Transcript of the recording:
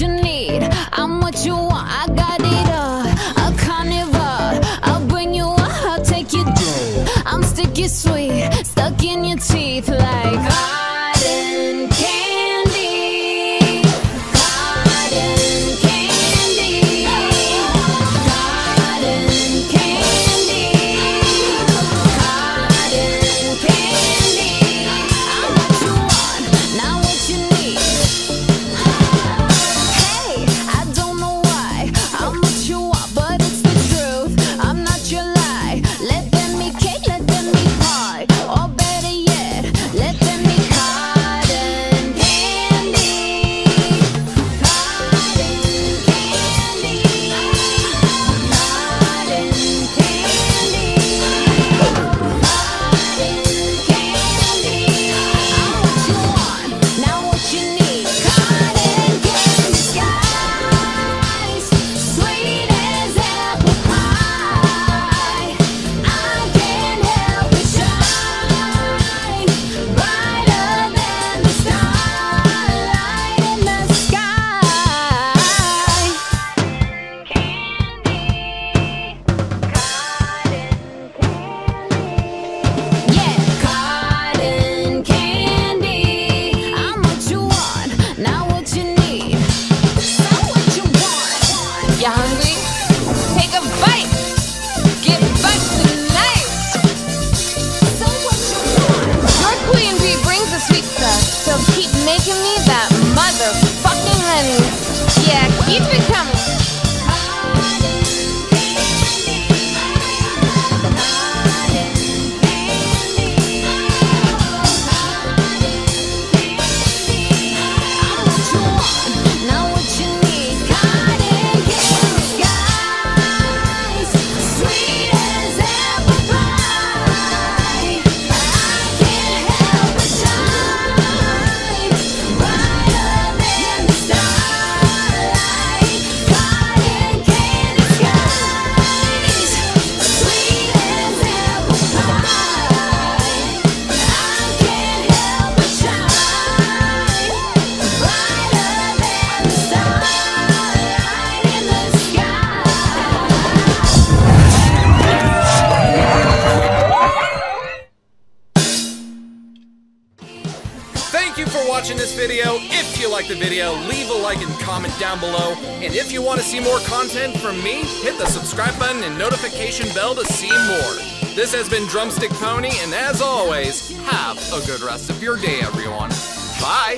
you need. I'm what you want. I got it all. A carnivore. I'll bring you up. I'll take you down. I'm sticky sweet, stuck in your teeth like cotton keep me that motherfucking honey. Yeah, keep it coming. watching this video. If you liked the video, leave a like and comment down below. And if you want to see more content from me, hit the subscribe button and notification bell to see more. This has been Drumstick Pony, and as always, have a good rest of your day, everyone. Bye!